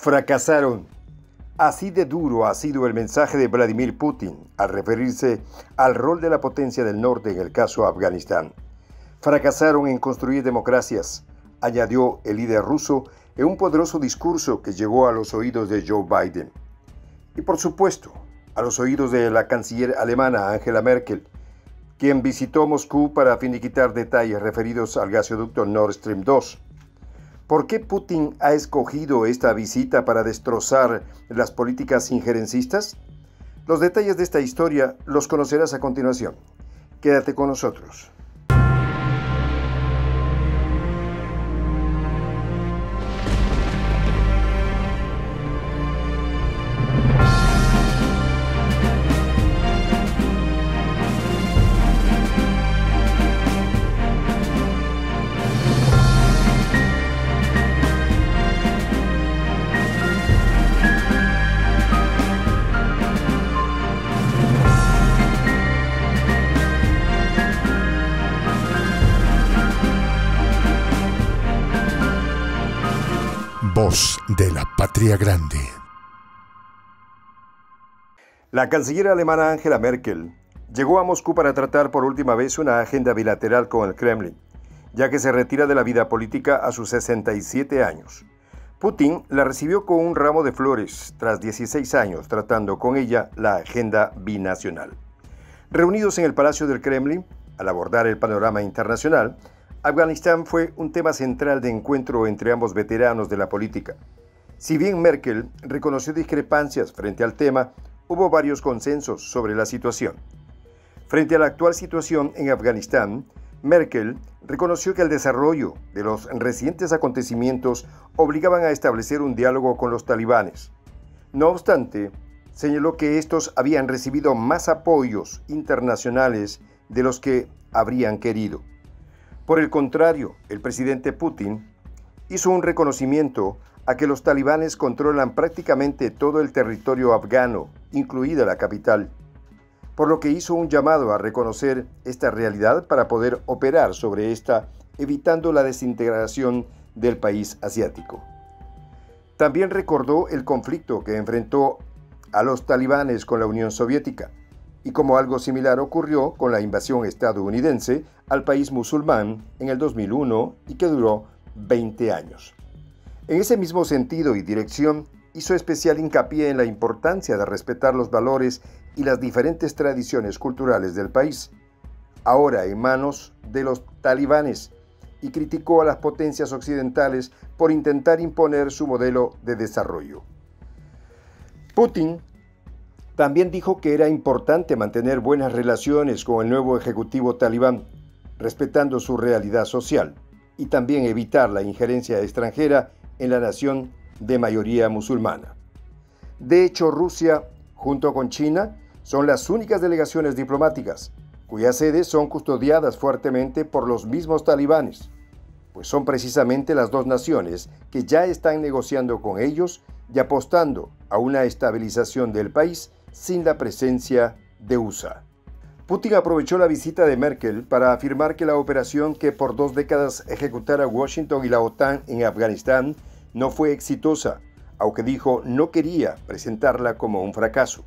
fracasaron. Así de duro ha sido el mensaje de Vladimir Putin al referirse al rol de la potencia del norte en el caso Afganistán. Fracasaron en construir democracias, añadió el líder ruso en un poderoso discurso que llegó a los oídos de Joe Biden. Y por supuesto, a los oídos de la canciller alemana Angela Merkel, quien visitó Moscú para finiquitar detalles referidos al gasoducto Nord Stream 2. ¿Por qué Putin ha escogido esta visita para destrozar las políticas injerencistas? Los detalles de esta historia los conocerás a continuación. Quédate con nosotros. De la patria grande. La canciller alemana Angela Merkel llegó a Moscú para tratar por última vez una agenda bilateral con el Kremlin, ya que se retira de la vida política a sus 67 años. Putin la recibió con un ramo de flores tras 16 años tratando con ella la agenda binacional. Reunidos en el Palacio del Kremlin, al abordar el panorama internacional, Afganistán fue un tema central de encuentro entre ambos veteranos de la política. Si bien Merkel reconoció discrepancias frente al tema, hubo varios consensos sobre la situación. Frente a la actual situación en Afganistán, Merkel reconoció que el desarrollo de los recientes acontecimientos obligaban a establecer un diálogo con los talibanes. No obstante, señaló que estos habían recibido más apoyos internacionales de los que habrían querido. Por el contrario, el presidente Putin hizo un reconocimiento a que los talibanes controlan prácticamente todo el territorio afgano, incluida la capital, por lo que hizo un llamado a reconocer esta realidad para poder operar sobre esta, evitando la desintegración del país asiático. También recordó el conflicto que enfrentó a los talibanes con la Unión Soviética, y como algo similar ocurrió con la invasión estadounidense al país musulmán en el 2001 y que duró 20 años. En ese mismo sentido y dirección, hizo especial hincapié en la importancia de respetar los valores y las diferentes tradiciones culturales del país, ahora en manos de los talibanes, y criticó a las potencias occidentales por intentar imponer su modelo de desarrollo. Putin también dijo que era importante mantener buenas relaciones con el nuevo ejecutivo talibán, respetando su realidad social, y también evitar la injerencia extranjera en la nación de mayoría musulmana. De hecho, Rusia, junto con China, son las únicas delegaciones diplomáticas cuyas sedes son custodiadas fuertemente por los mismos talibanes, pues son precisamente las dos naciones que ya están negociando con ellos y apostando a una estabilización del país sin la presencia de USA. Putin aprovechó la visita de Merkel para afirmar que la operación que por dos décadas ejecutara Washington y la OTAN en Afganistán no fue exitosa, aunque dijo no quería presentarla como un fracaso,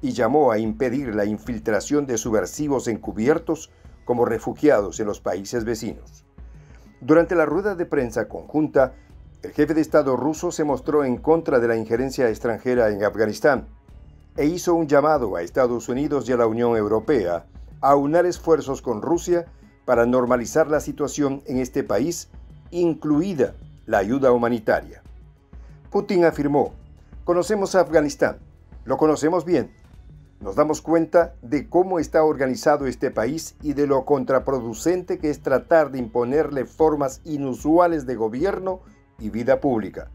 y llamó a impedir la infiltración de subversivos encubiertos como refugiados en los países vecinos. Durante la rueda de prensa conjunta, el jefe de Estado ruso se mostró en contra de la injerencia extranjera en Afganistán e hizo un llamado a Estados Unidos y a la Unión Europea a unar esfuerzos con Rusia para normalizar la situación en este país, incluida la ayuda humanitaria. Putin afirmó, conocemos a Afganistán, lo conocemos bien, nos damos cuenta de cómo está organizado este país y de lo contraproducente que es tratar de imponerle formas inusuales de gobierno y vida pública.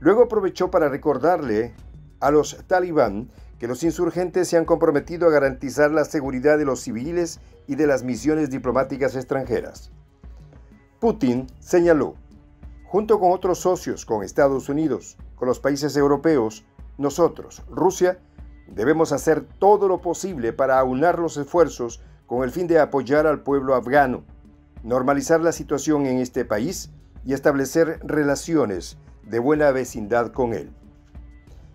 Luego aprovechó para recordarle a los talibán que los insurgentes se han comprometido a garantizar la seguridad de los civiles y de las misiones diplomáticas extranjeras. Putin señaló, junto con otros socios, con Estados Unidos, con los países europeos, nosotros, Rusia, debemos hacer todo lo posible para aunar los esfuerzos con el fin de apoyar al pueblo afgano, normalizar la situación en este país y establecer relaciones de buena vecindad con él.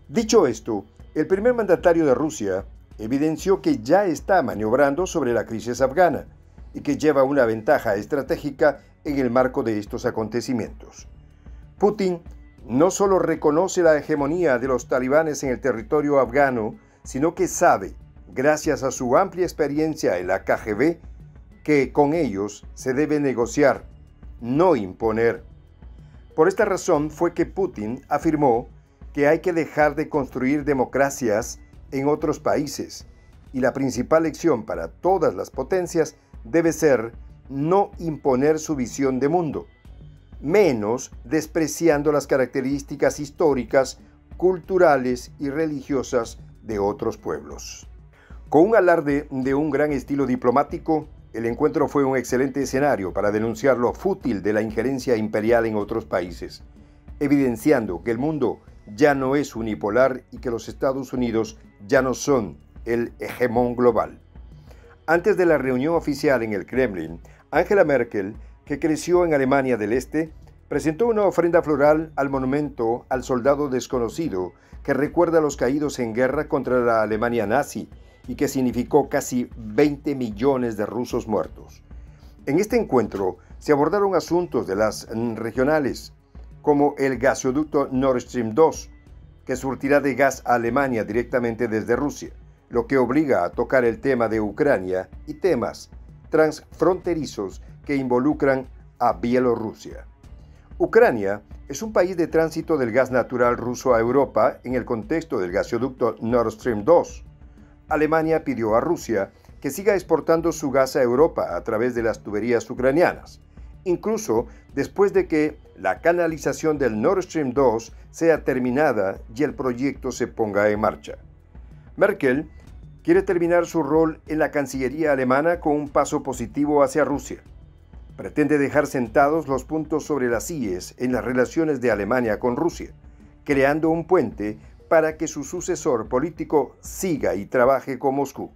Dicho esto, el primer mandatario de Rusia evidenció que ya está maniobrando sobre la crisis afgana y que lleva una ventaja estratégica en el marco de estos acontecimientos. Putin no solo reconoce la hegemonía de los talibanes en el territorio afgano, sino que sabe, gracias a su amplia experiencia en la KGB, que con ellos se debe negociar, no imponer. Por esta razón fue que Putin afirmó que hay que dejar de construir democracias en otros países y la principal lección para todas las potencias debe ser no imponer su visión de mundo, menos despreciando las características históricas, culturales y religiosas de otros pueblos. Con un alarde de un gran estilo diplomático, el encuentro fue un excelente escenario para denunciar lo fútil de la injerencia imperial en otros países, evidenciando que el mundo ya no es unipolar y que los Estados Unidos ya no son el hegemón global. Antes de la reunión oficial en el Kremlin, Angela Merkel, que creció en Alemania del Este, presentó una ofrenda floral al monumento al soldado desconocido que recuerda a los caídos en guerra contra la Alemania nazi y que significó casi 20 millones de rusos muertos. En este encuentro se abordaron asuntos de las regionales, como el gasoducto Nord Stream 2, que surtirá de gas a Alemania directamente desde Rusia, lo que obliga a tocar el tema de Ucrania y temas transfronterizos que involucran a Bielorrusia. Ucrania es un país de tránsito del gas natural ruso a Europa en el contexto del gasoducto Nord Stream 2. Alemania pidió a Rusia que siga exportando su gas a Europa a través de las tuberías ucranianas, incluso después de que la canalización del Nord Stream 2 sea terminada y el proyecto se ponga en marcha. Merkel quiere terminar su rol en la Cancillería alemana con un paso positivo hacia Rusia. Pretende dejar sentados los puntos sobre las IES en las relaciones de Alemania con Rusia, creando un puente para que su sucesor político siga y trabaje con Moscú.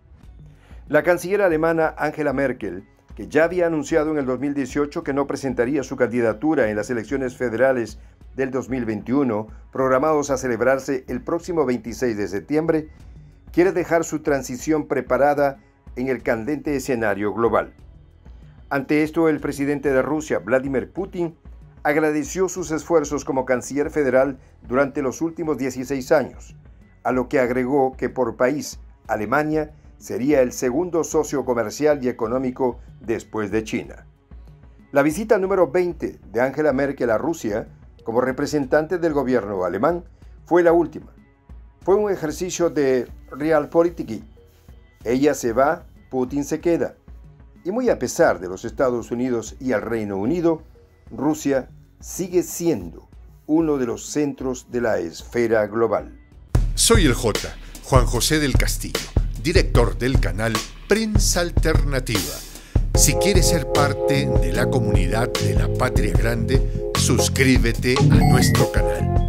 La canciller alemana Angela Merkel que ya había anunciado en el 2018 que no presentaría su candidatura en las elecciones federales del 2021, programados a celebrarse el próximo 26 de septiembre, quiere dejar su transición preparada en el candente escenario global. Ante esto, el presidente de Rusia, Vladimir Putin, agradeció sus esfuerzos como canciller federal durante los últimos 16 años, a lo que agregó que por país, Alemania sería el segundo socio comercial y económico después de China. La visita número 20 de Angela Merkel a Rusia como representante del gobierno alemán fue la última. Fue un ejercicio de realpolitik. Ella se va, Putin se queda. Y muy a pesar de los Estados Unidos y el Reino Unido, Rusia sigue siendo uno de los centros de la esfera global. Soy el J, Juan José del Castillo director del canal Prensa Alternativa. Si quieres ser parte de la comunidad de la Patria Grande, suscríbete a nuestro canal.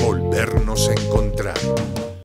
volvernos a encontrar.